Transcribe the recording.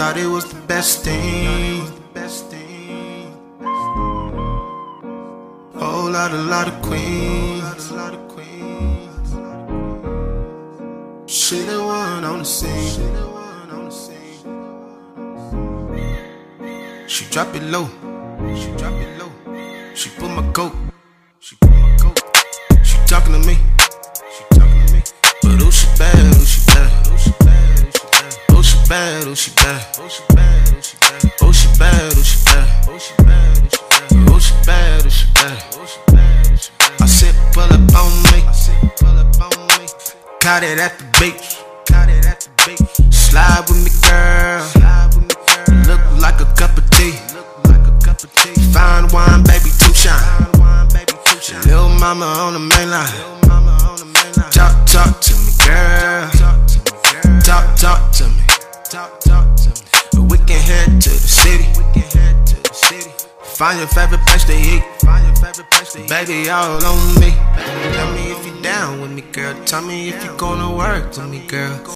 thought it was the best thing. Whole lot, a lot of queens. She the one on the scene. She drop it low. She drop it low. She put my coat. She put my coat. She talking to me. bad, oh she bad. Oh she bad, oh she bad. Oh she bad, oh she bad. Oh she bad, I said pull up on me. Caught it at the beach. Slide with me, girl. Look like a cup of tea. Fine wine, baby, too shine. Little mama on the mainline. Little Talk, talk to me. Girl. Talk, talk to me. Talk, talk to me. We can head to the city. We can head to the city. Find your favorite place to eat. Find your favorite place to eat. Baby, all on me. Tell me if you down with me, girl. Tell me if you gonna work with me, girl.